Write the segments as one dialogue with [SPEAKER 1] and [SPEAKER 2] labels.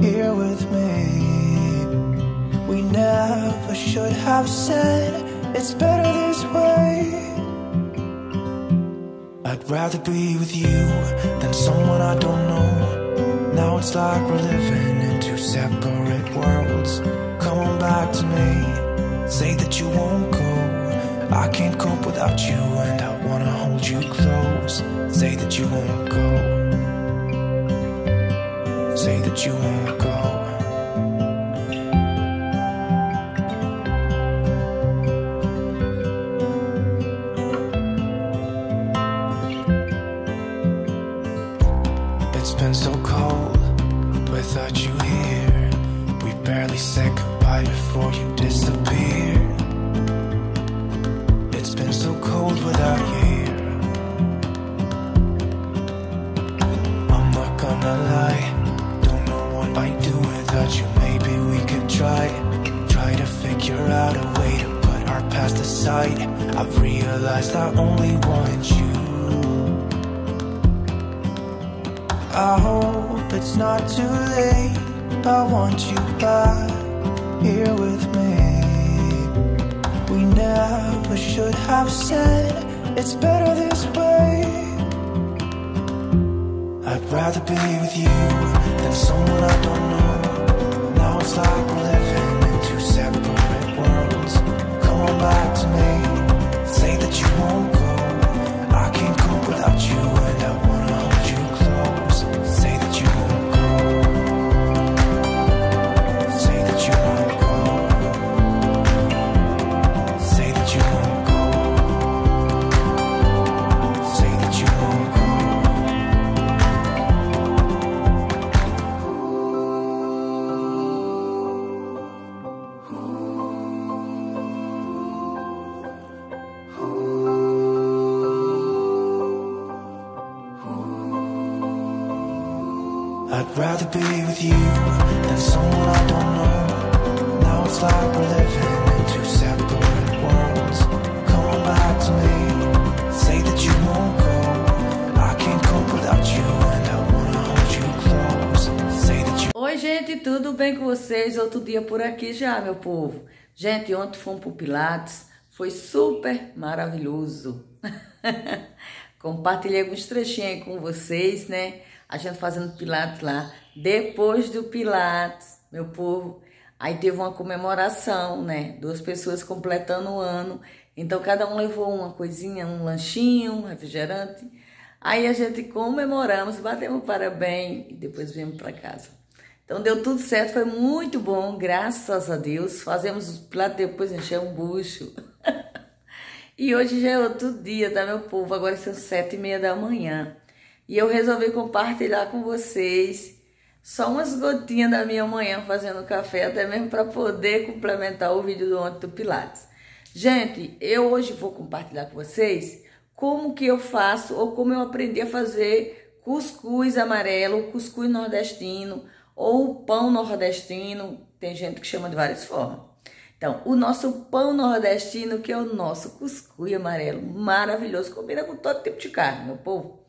[SPEAKER 1] here with me. We never should have said it's better this way. I'd rather be with you than someone I don't know. Now it's like we're living in two separate worlds. Come on back to me. Say that you won't go. I can't cope without you, and I wanna hold you close. Say that you won't go. Say that you won't have said it's better this way. I'd rather be with you than someone I don't
[SPEAKER 2] Outro dia por aqui já, meu povo. Gente, ontem fomos pro Pilates, foi super maravilhoso. Compartilhei alguns trechinhos com vocês, né? A gente fazendo Pilates lá. Depois do Pilates, meu povo, aí teve uma comemoração, né? Duas pessoas completando o ano. Então cada um levou uma coisinha, um lanchinho, um refrigerante. Aí a gente comemoramos, batemos parabéns e depois viemos para casa. Então deu tudo certo, foi muito bom, graças a Deus. Fazemos os pilates depois encher um bucho. e hoje já é outro dia, tá, meu povo? Agora são sete e meia da manhã. E eu resolvi compartilhar com vocês só umas gotinhas da minha manhã fazendo café, até mesmo para poder complementar o vídeo do ontem do Pilates. Gente, eu hoje vou compartilhar com vocês como que eu faço ou como eu aprendi a fazer cuscuz amarelo, cuscuz nordestino ou pão nordestino, tem gente que chama de várias formas. Então, o nosso pão nordestino, que é o nosso cuscuz amarelo, maravilhoso, combina com todo tipo de carne, meu povo.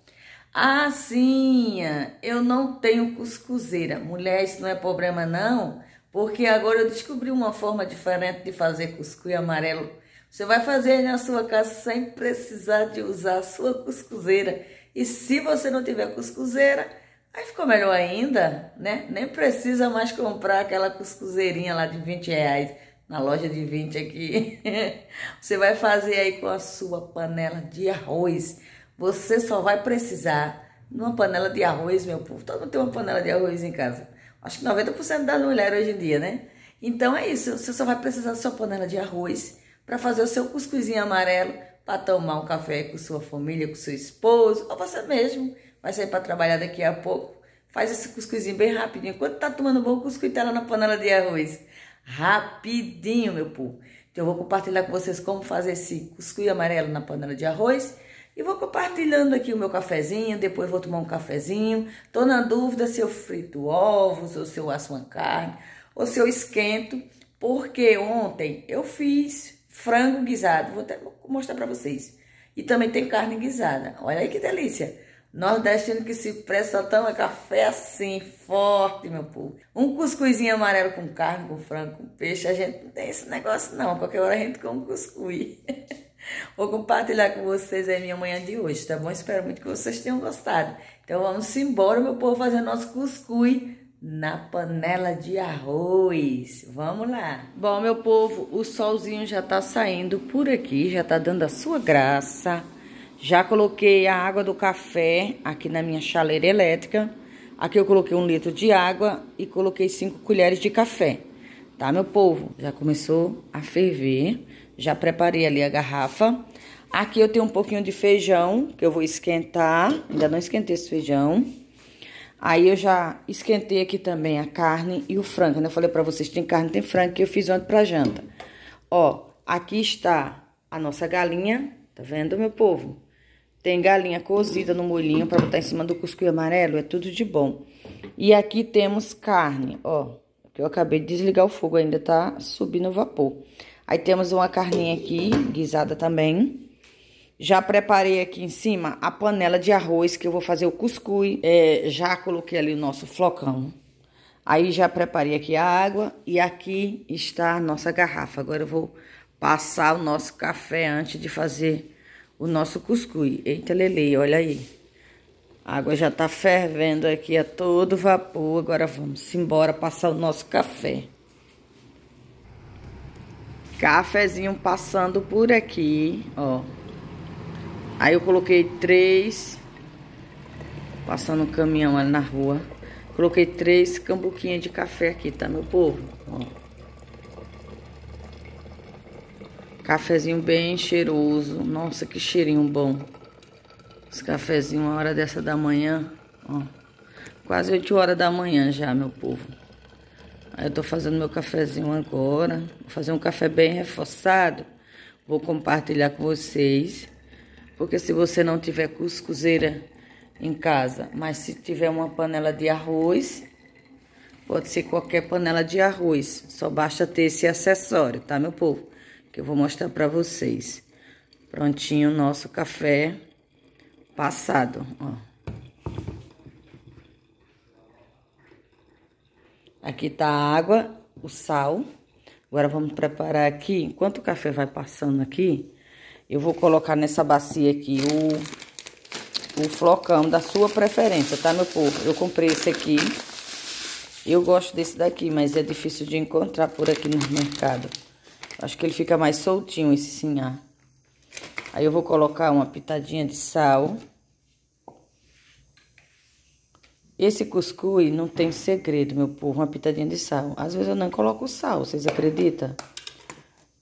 [SPEAKER 2] Ah, sim, eu não tenho cuscuzeira. Mulher, isso não é problema não, porque agora eu descobri uma forma diferente de fazer cuscuz amarelo. Você vai fazer na sua casa sem precisar de usar a sua cuscuzeira. E se você não tiver cuscuzeira, aí ficou melhor ainda, né? Nem precisa mais comprar aquela cuscuzeirinha lá de 20 reais na loja de 20 aqui. Você vai fazer aí com a sua panela de arroz. Você só vai precisar de uma panela de arroz, meu povo. Todo mundo tem uma panela de arroz em casa. Acho que 90% das mulheres hoje em dia, né? Então é isso. Você só vai precisar da sua panela de arroz para fazer o seu cuscuzinho amarelo para tomar um café com sua família, com seu esposo, ou você mesmo vai sair para trabalhar daqui a pouco. Faz esse cuscuzinho bem rapidinho. Enquanto tá tomando bom cuscuz, tá lá na panela de arroz. Rapidinho, meu povo. Então eu vou compartilhar com vocês como fazer esse cuscuz amarelo na panela de arroz. E vou compartilhando aqui o meu cafezinho, depois vou tomar um cafezinho. Tô na dúvida se eu frito ovos, ou se eu asso uma carne, ou se eu esquento, porque ontem eu fiz frango guisado. Vou até mostrar para vocês. E também tem carne guisada. Olha aí que delícia. Nordestino que se presta é café assim, forte, meu povo. Um cuscuzinho amarelo com carne, com frango, com peixe. A gente não tem esse negócio, não. Qualquer hora a gente come cuscuz. Vou compartilhar com vocês a minha manhã de hoje, tá bom? Espero muito que vocês tenham gostado. Então vamos embora, meu povo, fazer nosso cuscuz na panela de arroz. Vamos lá. Bom, meu povo, o solzinho já tá saindo por aqui, já tá dando a sua graça. Já coloquei a água do café aqui na minha chaleira elétrica. Aqui eu coloquei um litro de água e coloquei cinco colheres de café. Tá, meu povo? Já começou a ferver. Já preparei ali a garrafa. Aqui eu tenho um pouquinho de feijão que eu vou esquentar. Ainda não esquentei esse feijão. Aí eu já esquentei aqui também a carne e o frango. Né? Eu falei pra vocês, tem carne, tem frango que eu fiz ontem pra janta. Ó, aqui está a nossa galinha. Tá vendo, meu povo? Tem galinha cozida no molhinho para botar em cima do cuscuz amarelo, é tudo de bom. E aqui temos carne, ó, que eu acabei de desligar o fogo, ainda tá subindo o vapor. Aí temos uma carninha aqui, guisada também. Já preparei aqui em cima a panela de arroz que eu vou fazer o cuscuz. É, já coloquei ali o nosso flocão. Aí já preparei aqui a água e aqui está a nossa garrafa. Agora eu vou passar o nosso café antes de fazer o nosso cuscuz. Eita, Lele, olha aí. A água já tá fervendo aqui a todo vapor. Agora vamos embora passar o nosso café. Cafezinho passando por aqui, ó. Aí eu coloquei três, passando um caminhão ali na rua. Coloquei três cambuquinhas de café aqui, tá, meu povo? Ó. Cafezinho bem cheiroso. Nossa, que cheirinho bom. Esse cafezinho, uma hora dessa da manhã, ó. Quase 8 horas da manhã já, meu povo. Aí eu tô fazendo meu cafezinho agora. Vou fazer um café bem reforçado. Vou compartilhar com vocês. Porque se você não tiver cuscuzeira em casa, mas se tiver uma panela de arroz, pode ser qualquer panela de arroz. Só basta ter esse acessório, tá, meu povo? Que eu vou mostrar para vocês. Prontinho o nosso café passado, ó. Aqui tá a água, o sal. Agora vamos preparar aqui, enquanto o café vai passando aqui, eu vou colocar nessa bacia aqui o, o flocão da sua preferência, tá, meu povo? Eu comprei esse aqui. Eu gosto desse daqui, mas é difícil de encontrar por aqui no mercado. Acho que ele fica mais soltinho esse sinhá. Aí eu vou colocar uma pitadinha de sal. Esse cuscuz não tem segredo, meu povo, uma pitadinha de sal. Às vezes eu não coloco sal, vocês acreditam?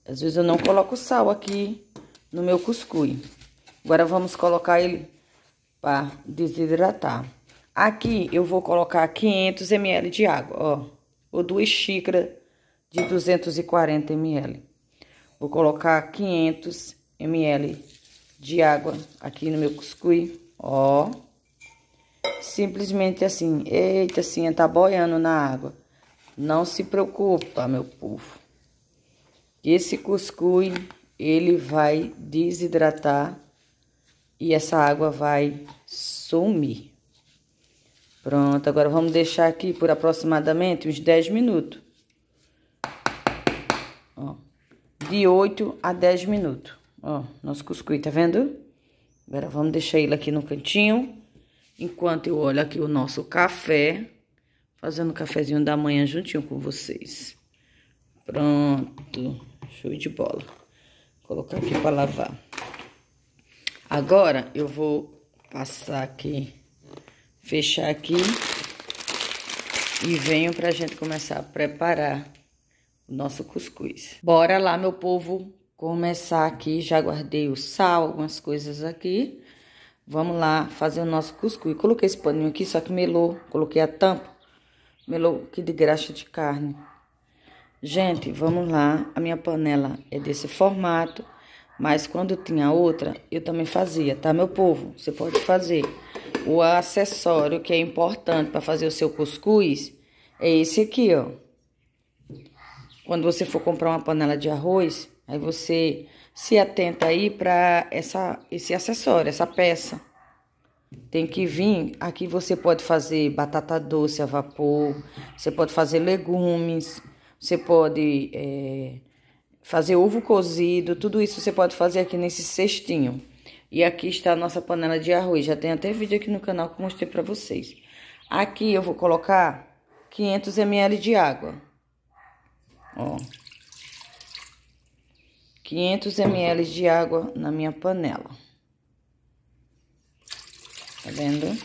[SPEAKER 2] Às vezes eu não coloco sal aqui no meu cuscuz. Agora vamos colocar ele para desidratar. Aqui eu vou colocar 500 ml de água, ó. Ou duas xícaras de 240 ml. Vou colocar 500 ml de água aqui no meu cuscuz, ó. Simplesmente assim, eita, assim, tá boiando na água. Não se preocupa, meu povo. Esse cuscuz, ele vai desidratar e essa água vai sumir. Pronto, agora vamos deixar aqui por aproximadamente uns 10 minutos. Ó de 8 a 10 minutos. Ó, nosso cuscuz, tá vendo? Agora vamos deixar ele aqui no cantinho, enquanto eu olho aqui o nosso café, fazendo o cafezinho da manhã juntinho com vocês. Pronto, show de bola. Vou colocar aqui para lavar. Agora eu vou passar aqui, fechar aqui e venho pra gente começar a preparar nosso cuscuz. Bora lá, meu povo, começar aqui, já guardei o sal, algumas coisas aqui. Vamos lá fazer o nosso cuscuz. Coloquei esse paninho aqui, só que melou. Coloquei a tampa. Melou aqui de graxa de carne. Gente, vamos lá. A minha panela é desse formato. Mas quando tinha outra, eu também fazia, tá, meu povo? Você pode fazer. O acessório que é importante para fazer o seu cuscuz é esse aqui, ó. Quando você for comprar uma panela de arroz, Aí você se atenta aí para essa esse acessório, essa peça. Tem que vir, aqui você pode fazer batata doce a vapor, você pode fazer legumes, você pode é, fazer ovo cozido, tudo isso você pode fazer aqui nesse cestinho. E aqui está a nossa panela de arroz, já tem até vídeo aqui no canal que eu mostrei para vocês. Aqui eu vou colocar 500 ml de água, ó. 500 ml de água na minha panela. Tá vendo?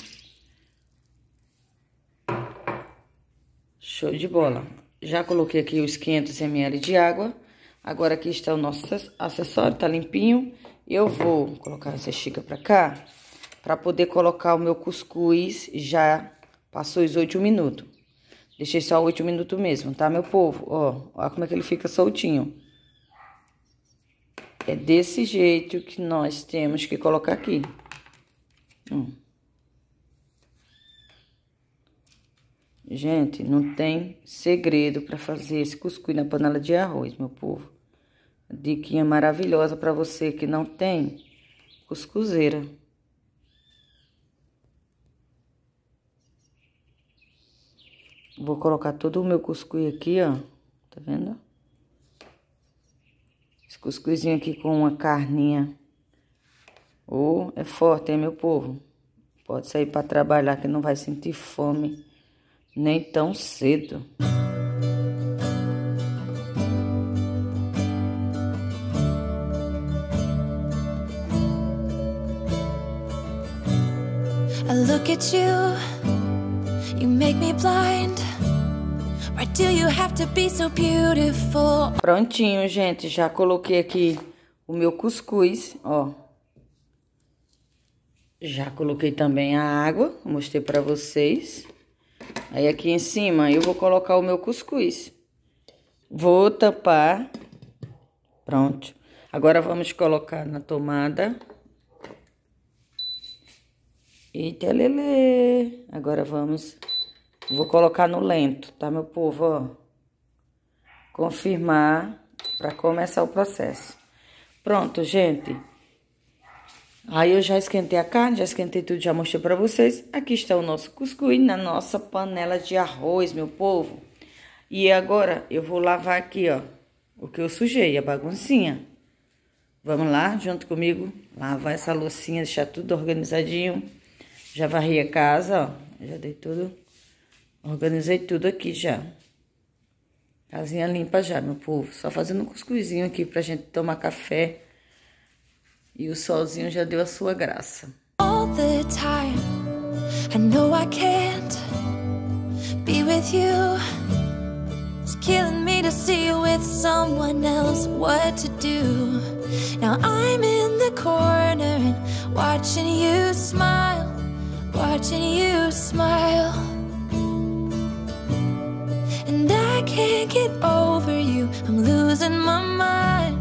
[SPEAKER 2] Show de bola. Já coloquei aqui os 500 ml de água. Agora aqui está o nosso acessório, tá limpinho. Eu vou colocar essa xícara pra cá, pra poder colocar o meu cuscuz. Já passou os 8 minutos. Deixei só 8 minutos mesmo, tá, meu povo? Ó, ó como é que ele fica soltinho. É desse jeito que nós temos que colocar aqui. Hum. Gente, não tem segredo para fazer esse cuscuz na panela de arroz, meu povo. Diquinha maravilhosa para você que não tem cuscuzeira. Vou colocar todo o meu cuscuz aqui, ó. Tá vendo? Esse cuscuzinho aqui com uma carninha. Ou oh, é forte, hein, meu povo? Pode sair para trabalhar que não vai sentir fome nem tão cedo. I look at you, you make me blind. Prontinho, gente. Já coloquei aqui o meu cuscuz, ó. Já coloquei também a água, mostrei pra vocês. Aí aqui em cima eu vou colocar o meu cuscuz. Vou tampar. Pronto. Agora vamos colocar na tomada. Eita, lele. Agora vamos Vou colocar no lento, tá, meu povo? Ó. Confirmar para começar o processo. Pronto, gente. Aí eu já esquentei a carne, já esquentei tudo, já mostrei para vocês. Aqui está o nosso cuscuz na nossa panela de arroz, meu povo. E agora eu vou lavar aqui, ó, o que eu sujei, a baguncinha. Vamos lá, junto comigo, lavar essa loucinha, deixar tudo organizadinho. Já varri a casa, ó, já dei tudo Organizei tudo aqui já. Casinha limpa já, meu povo. Só fazendo um cuscuzinho aqui pra gente tomar café. E o solzinho já deu a sua graça. All the time, I know I can't be with you. It's killing me to see you with someone else. What to do? Now I'm in the corner and watching you smile, watching you smile. Can't get over you. I'm losing my mind.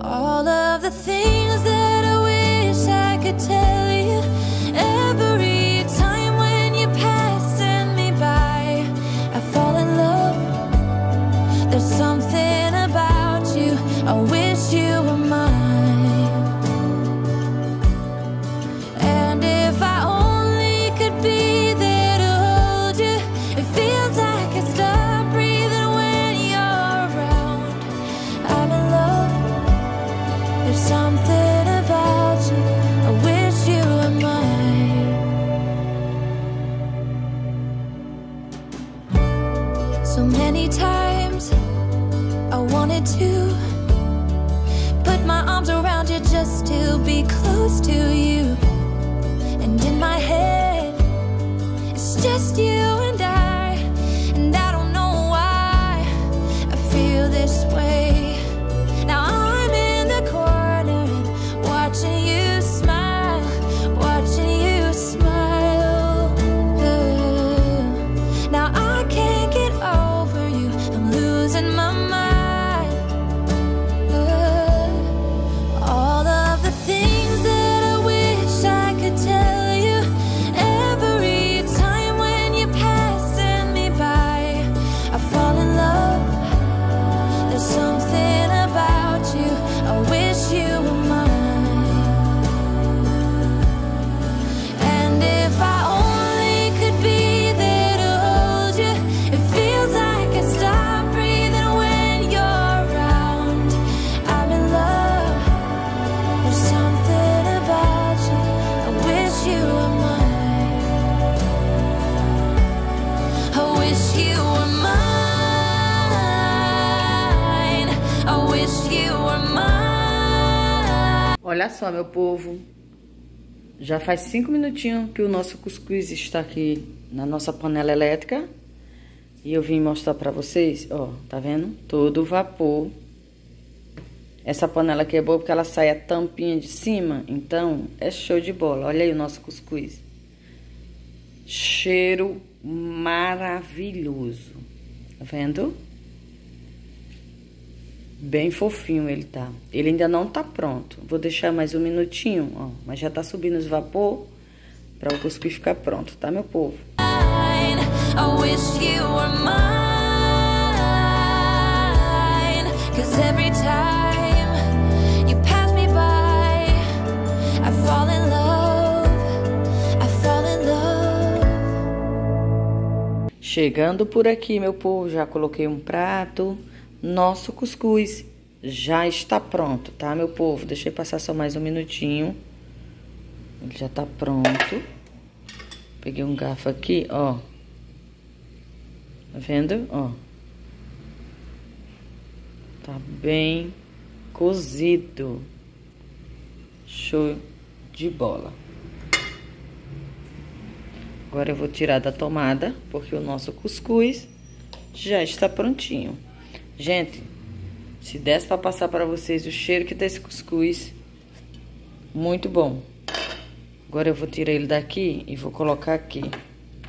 [SPEAKER 2] All of the things that I wish I could tell you every Olha só, meu povo. Já faz cinco minutinhos que o nosso cuscuz está aqui na nossa panela elétrica. E eu vim mostrar pra vocês, ó, tá vendo? Todo vapor. Essa panela aqui é boa porque ela sai a tampinha de cima, então é show de bola. Olha aí o nosso cuscuz. Cheiro maravilhoso. Tá vendo? Bem fofinho ele tá. Ele ainda não tá pronto. Vou deixar mais um minutinho, ó. Mas já tá subindo os vapor para o cuscuz ficar pronto, tá, meu povo? Chegando por aqui, meu povo, já coloquei um prato. Nosso cuscuz já está pronto, tá, meu povo? Deixei passar só mais um minutinho. Ele já tá pronto. Peguei um garfo aqui, ó. Tá vendo? Ó. Tá bem cozido. Show de bola. Agora eu vou tirar da tomada, porque o nosso cuscuz já está prontinho. Gente, se desse para passar para vocês o cheiro que desse cuscuz, muito bom. Agora eu vou tirar ele daqui e vou colocar aqui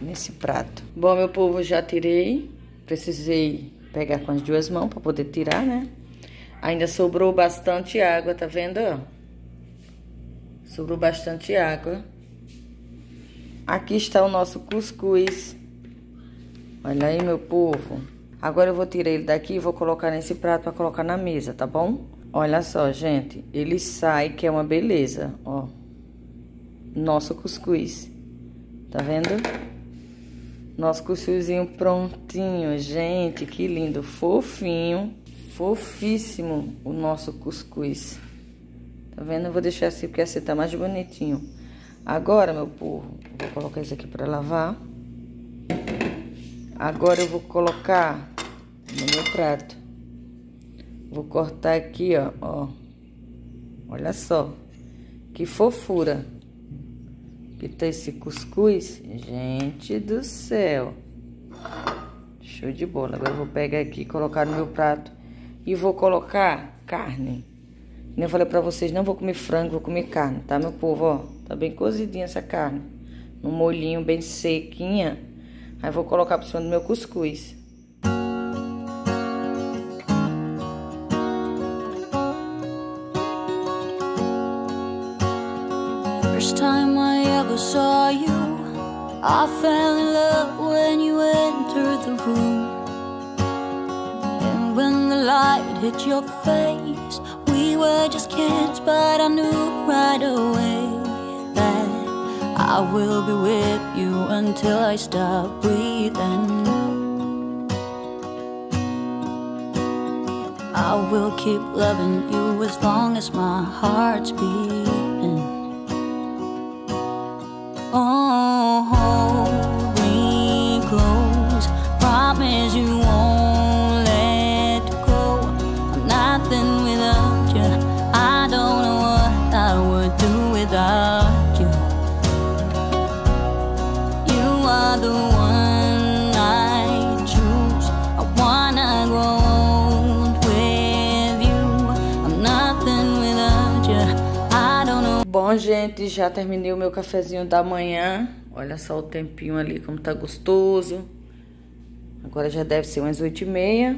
[SPEAKER 2] nesse prato. Bom, meu povo, já tirei. Precisei pegar com as duas mãos para poder tirar, né? Ainda sobrou bastante água, tá vendo? Sobrou bastante água. Aqui está o nosso cuscuz. Olha aí, meu povo. Agora eu vou tirar ele daqui e vou colocar nesse prato para colocar na mesa, tá bom? Olha só, gente. Ele sai que é uma beleza, ó. Nosso cuscuz. Tá vendo? Nosso cuscuzinho prontinho, gente. Que lindo. Fofinho. Fofíssimo o nosso cuscuz. Tá vendo? Eu vou deixar assim porque assim tá mais bonitinho. Agora, meu povo, vou colocar isso aqui para lavar. Agora eu vou colocar no meu prato. Vou cortar aqui, ó, ó. Olha só. Que fofura. Que tá esse cuscuz. Gente do céu. Show de bola. Agora eu vou pegar aqui e colocar no meu prato. E vou colocar carne. Como eu falei pra vocês, não vou comer frango, vou comer carne, tá, meu povo? Ó, tá bem cozidinha essa carne. No molhinho bem sequinha. Aí vou colocar por cima do meu cuscuz.
[SPEAKER 3] First time I ever saw you, I fell in love when you entered the room. And when the light hit your face, we were just kids, but I knew right away I will be with you until I stop breathing. I will keep loving you as long as my heart's beating. Oh, hold me close. Promise you won't
[SPEAKER 2] gente, já terminei o meu cafezinho da manhã. Olha só o tempinho ali como tá gostoso. Agora já deve ser umas oito e meia.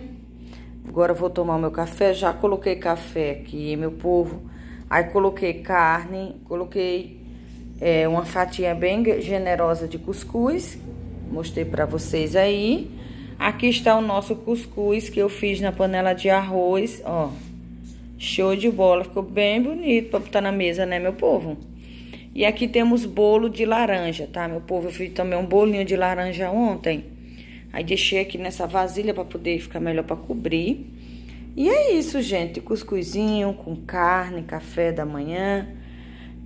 [SPEAKER 2] Agora vou tomar o meu café. Já coloquei café aqui, meu povo. Aí coloquei carne, coloquei é, uma fatia bem generosa de cuscuz. Mostrei pra vocês aí. Aqui está o nosso cuscuz que eu fiz na panela de arroz, ó. Show de bola, ficou bem bonito pra botar na mesa, né, meu povo? E aqui temos bolo de laranja, tá, meu povo? Eu fiz também um bolinho de laranja ontem. Aí deixei aqui nessa vasilha pra poder ficar melhor pra cobrir. E é isso, gente. Cuscuzinho com carne, café da manhã,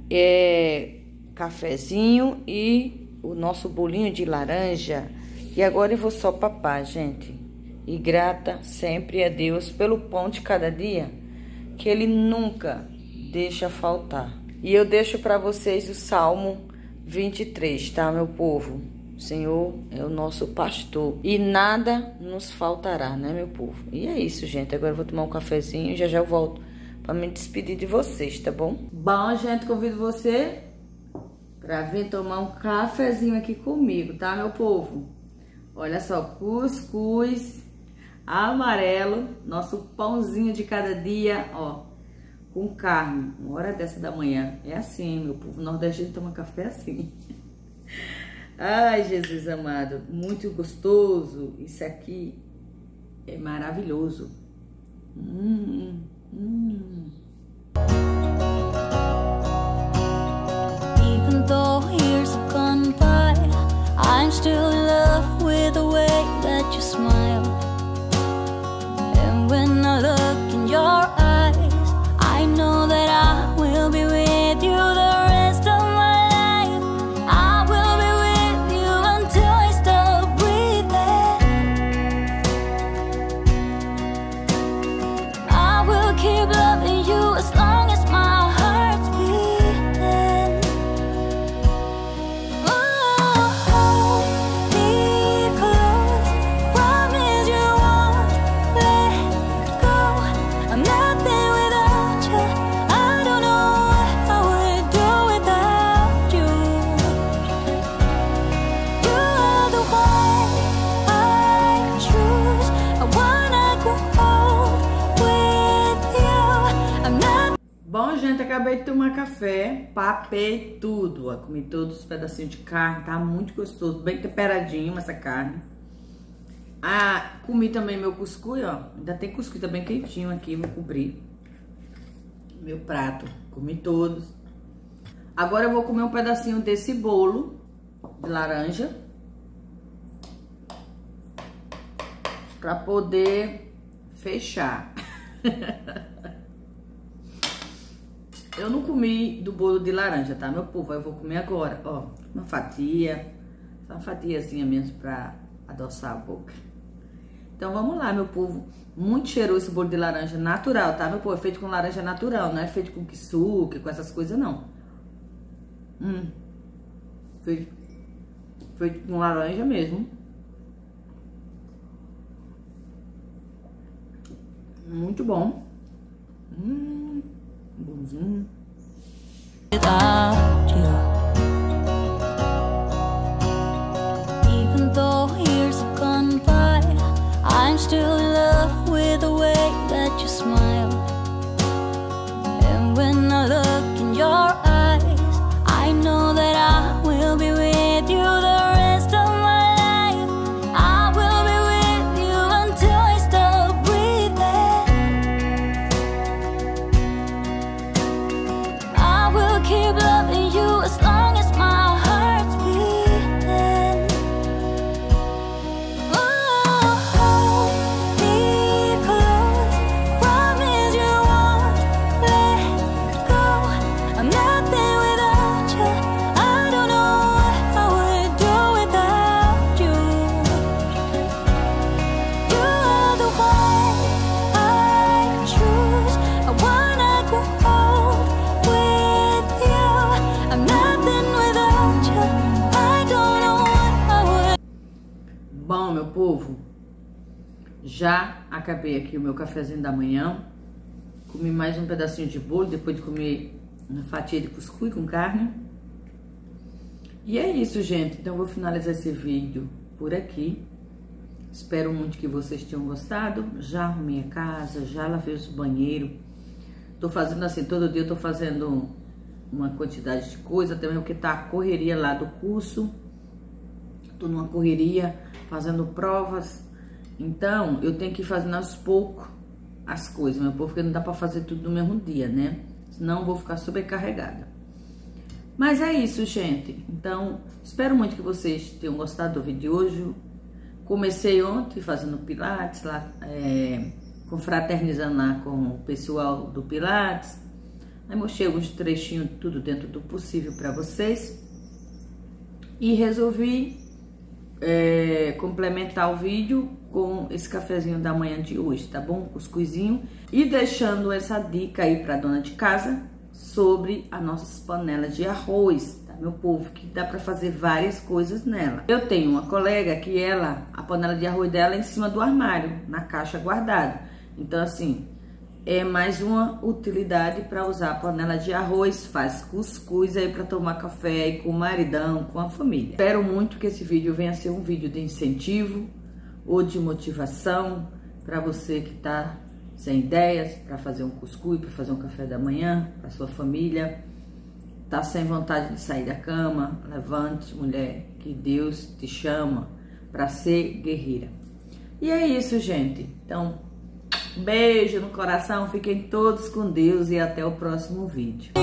[SPEAKER 2] é, cafezinho e o nosso bolinho de laranja. E agora eu vou só papar, gente. E grata sempre a Deus pelo pão de cada dia, que Ele nunca deixa faltar. E eu deixo para vocês o Salmo 23, tá, meu povo? O Senhor é o nosso pastor e nada nos faltará, né, meu povo? E é isso, gente. Agora eu vou tomar um cafezinho e já já eu volto para me despedir de vocês, tá bom? Bom, gente, convido você para vir tomar um cafezinho aqui comigo, tá, meu povo? Olha só, cuscuz amarelo, nosso pãozinho de cada dia, ó com carne, uma hora dessa da manhã. É assim, meu povo nordestino toma café assim. Ai, Jesus amado, muito gostoso. Isso aqui é maravilhoso. Hum, hum. Acabei de tomar café, papei tudo, ó, comi todos os pedacinhos de carne, tá muito gostoso, bem temperadinho essa carne. Ah, comi também meu cuscuz, ó, ainda tem cuscuz também quentinho aqui, vou cobrir meu prato, comi todos. Agora eu vou comer um pedacinho desse bolo de laranja. Pra poder fechar. Eu não comi do bolo de laranja, tá, meu povo? Eu vou comer agora, ó, uma fatia, só uma fatiazinha mesmo pra adoçar a boca. Então vamos lá, meu povo. Muito cheiroso esse bolo de laranja natural, tá, meu povo? É feito com laranja natural, não é feito com kisuke, com essas coisas, não. Hum. Feito, feito com laranja mesmo. Muito bom. Hum. Without you. Even though years have gone by, I'm still in love with the way that you smile. And when I look in your Acabei aqui o meu cafezinho da manhã. Comi mais um pedacinho de bolo, depois de comer uma fatia de cuscuz com carne. E é isso, gente. Então, eu vou finalizar esse vídeo por aqui. Espero muito que vocês tenham gostado. Já arrumei a casa, já lavei os banheiros. Tô fazendo assim, todo dia eu tô fazendo uma quantidade de coisa também, porque tá a correria lá do curso. Tô numa correria, fazendo provas então, eu tenho que ir fazendo aos poucos as coisas, meu povo, porque não dá para fazer tudo no mesmo dia, né? Senão eu vou ficar sobrecarregada. Mas é isso, gente. Então, espero muito que vocês tenham gostado do vídeo de hoje. Comecei ontem fazendo pilates lá, é, confraternizando lá com o pessoal do Pilates. Aí mostrei alguns trechinhos, tudo dentro do possível para vocês. E resolvi é, complementar o vídeo com esse cafezinho da manhã de hoje, tá bom? Cuscuzinho. E deixando essa dica aí para dona de casa sobre as nossas panelas de arroz, tá, meu povo? Que dá para fazer várias coisas nela. Eu tenho uma colega que ela, a panela de arroz dela é em cima do armário, na caixa guardada. Então, assim, é mais uma utilidade para usar a panela de arroz, faz cuscuz aí para tomar café aí com o maridão, com a família. Espero muito que esse vídeo venha a ser um vídeo de incentivo ou de motivação para você que está sem ideias para fazer um cuscuz, para fazer um café da manhã para sua família, tá sem vontade de sair da cama, levante, mulher, que Deus te chama para ser guerreira. E é isso, gente. Então, beijo no coração, fiquem todos com Deus e até o próximo vídeo.